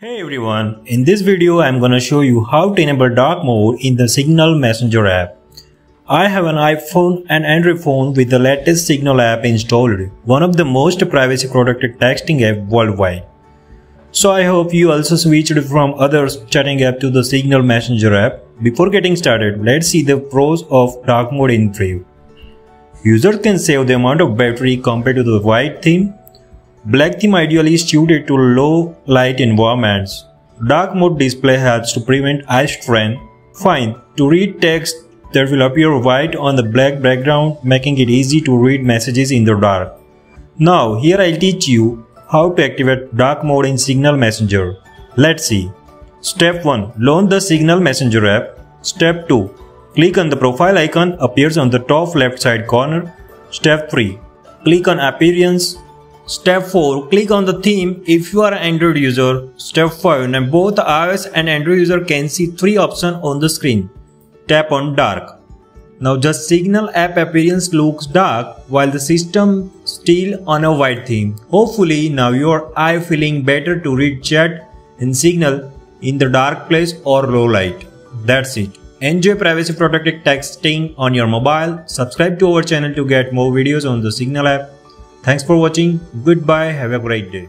Hey everyone, in this video I'm gonna show you how to enable dark mode in the Signal Messenger app. I have an iPhone and Android phone with the latest Signal app installed, one of the most privacy protected texting app worldwide. So I hope you also switched from other chatting app to the Signal Messenger app. Before getting started, let's see the pros of dark mode in brief. Users can save the amount of battery compared to the white theme Black theme ideally is suited to low light environments. Dark mode display helps to prevent eye strain. Fine, to read text that will appear white on the black background making it easy to read messages in the dark. Now here I'll teach you how to activate dark mode in Signal Messenger. Let's see. Step 1. Launch the Signal Messenger app. Step 2. Click on the profile icon appears on the top left side corner. Step 3. Click on Appearance Step 4. Click on the theme if you are an Android user. Step 5. Now both iOS and Android user can see three options on the screen. Tap on dark. Now just Signal app appearance looks dark while the system still on a white theme. Hopefully now your eye feeling better to read chat and Signal in the dark place or low light. That's it. Enjoy privacy protected texting on your mobile. Subscribe to our channel to get more videos on the Signal app. Thanks for watching. Goodbye. Have a great day.